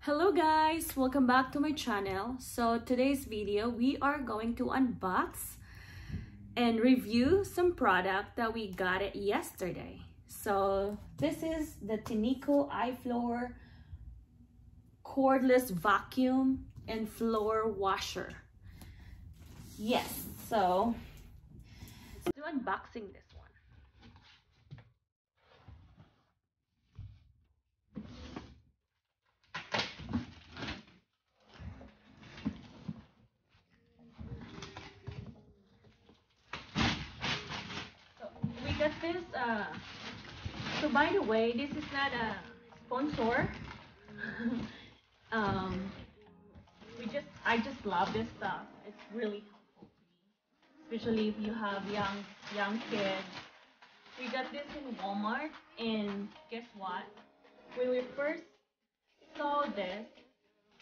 Hello guys, welcome back to my channel. So today's video, we are going to unbox and review some product that we got it yesterday. So this is the Tineco iFloor cordless vacuum and floor washer. Yes, so do unboxing this got this uh so by the way this is not a sponsor. Um we just I just love this stuff. It's really helpful to me especially if you have young young kids. We got this in Walmart and guess what? When we first saw this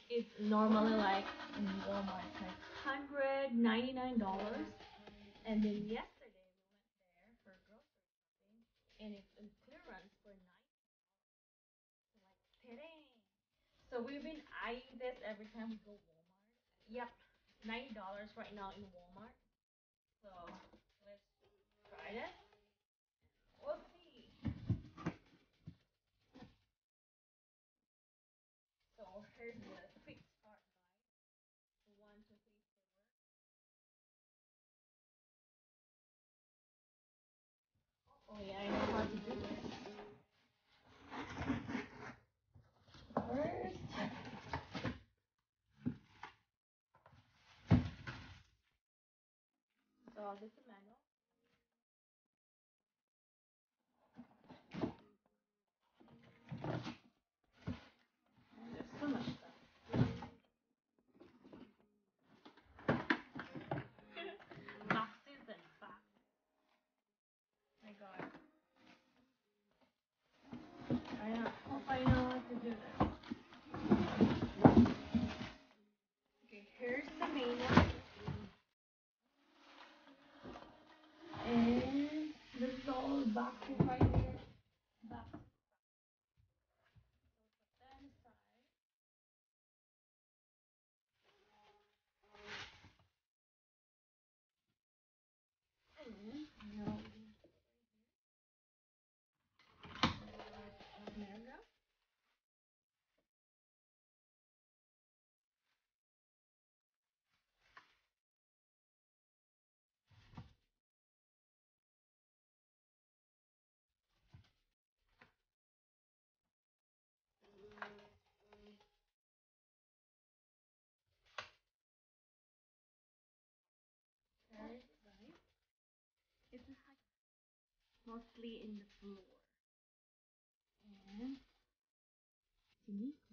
it's normally like in Walmart like $199 and then yesterday we went there for grocery and it's in clearance for nine like ta-dang. So we've been eyeing this every time we go Walmart. Yep, ninety dollars right now in Walmart. So let's try this. We'll see. So here's the quick start guide. One, two, three, four. Oh yeah, I know how to do this. First. So this is manual. There's so much stuff. Boxes and boxes. My God. I hope I know how to do this. Okay, here's the main one. And this is all boxes right here. Boxes. So put that aside. And now there we go. Very right. This is like mostly in the floor. And Tineco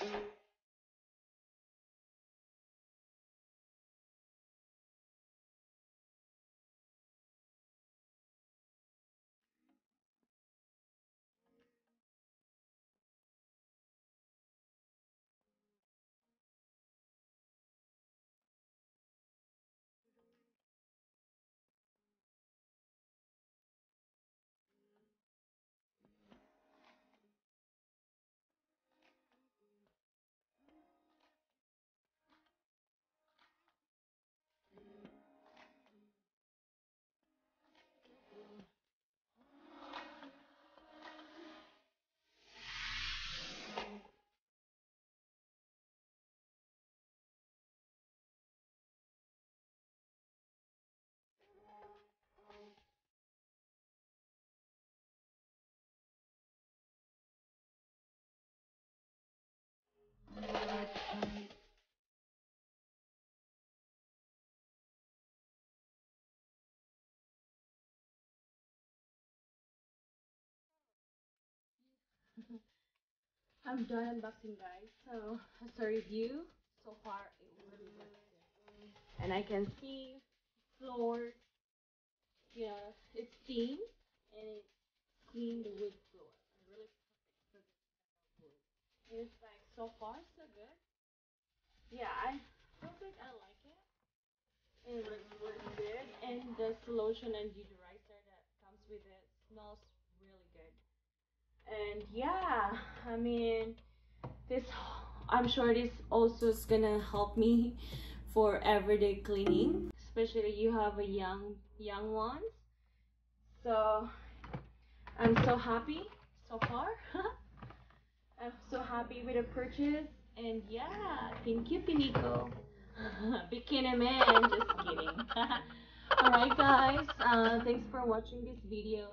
Peace. I'm done unboxing, guys. So as a review, so far it really looks good, and I can see floor. Yeah, it's steam and it's clean the wood floor. Really perfect for this wood. It's like so far so good. Yeah, I perfect. I like it. It looks really good, and the solution and deodorizer that comes with it smells. And yeah, I mean, this I'm sure this also is gonna help me for everyday cleaning, especially you have a young young ones. So I'm so happy so far. I'm so happy with the purchase, and yeah, thank you, Tineco. Bikini man, just kidding. Alright, guys, uh, thanks for watching this video.